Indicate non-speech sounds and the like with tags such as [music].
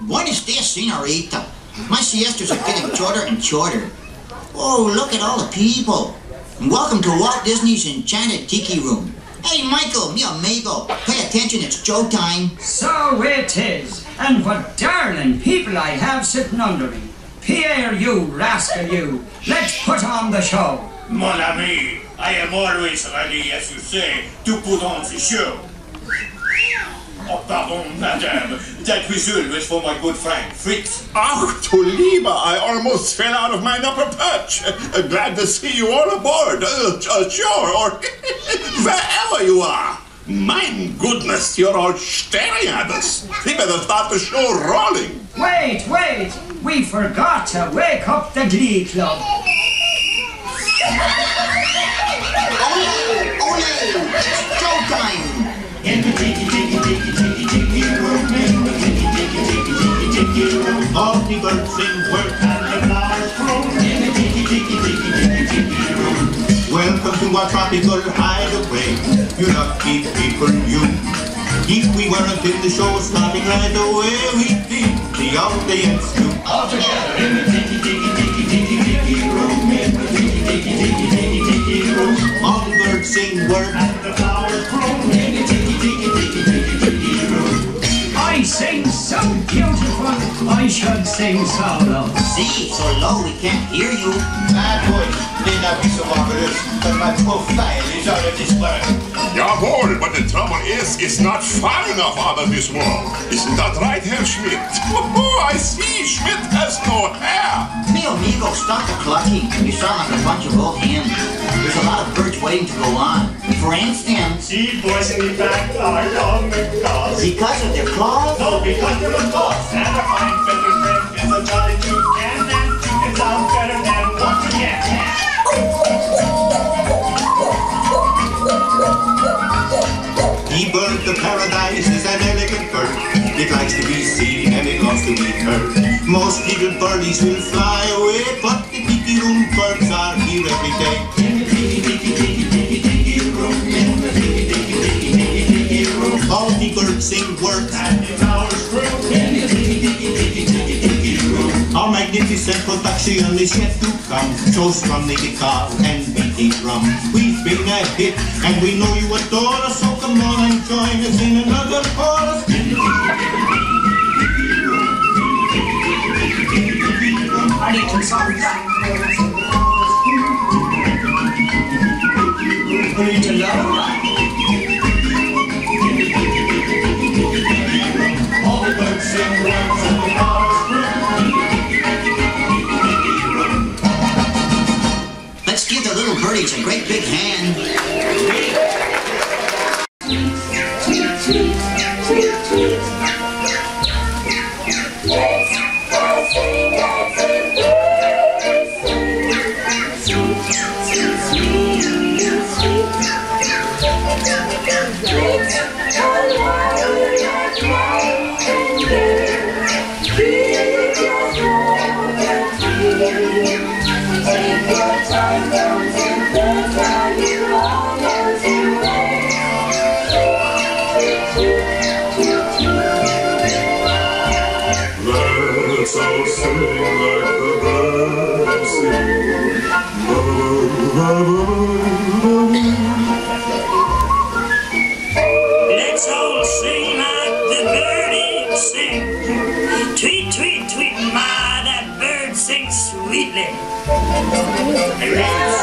Buenos dias, senorita. My siestas are getting shorter and shorter. Oh, look at all the people. And welcome to Walt Disney's Enchanted Tiki Room. Hey, Michael, mi amigo, pay attention, it's showtime. So it is. And what darling people I have sitting under me. Pierre, you rascal, you. Let's put on the show. Mon ami, I am always ready, as you say, to put on the show. Oh, pardon, madame. That whistle was for my good friend, Fritz. Ach, du Lieber, I almost fell out of my upper perch. Uh, glad to see you all aboard. Uh, uh, sure, or [laughs] wherever you are. My goodness, you're all staring at us. We better start the show rolling. Wait, wait. We forgot to wake up the Glee Club. Ole, ole, it's showtime. In the tiki tiki tiki tiki Welcome to our tropical hideaway. You lucky people, you. If we weren't in the show starting right away, we'd be the audience too. All together in the tiki tiki tiki tiki tiki room, in the tiki tiki tiki tiki tiki room, All the birds sing work. and the flowers bloom. In the tiki tiki tiki tiki tiki room. I sing so beautiful, I should sing so low. See, so low we can't hear you. Bad voice may not be so marvelous, but my profile is out of this. Jawohl, but the trouble is, it's not far enough out of this world. Isn't that right, Herr Schmidt? Oh, I see, Schmidt has no hair. Mi amigo, stop the clucking. You sound like a bunch of old hens. There's a lot of birds waiting to go on. For instance, See, boys in the back are long because. because of their claws, No, because they're claws. and a fine paradise is an elegant bird. It likes to be seen and it loves to be heard. Most little birdies will fly away, but the tiki room birds are here every day. Production is yet to come. Shows from the guitar and beat beating drum. We've been a hit and we know you adore us, so come on and join us in another chorus. I need to need to that. all the birds sing birdies a great big hand. Take your time, Let's all sing like the birds sing. Let's all sing like the birdies sing. Tweet, tweet, tweet, my, that bird sings sweetly. Let's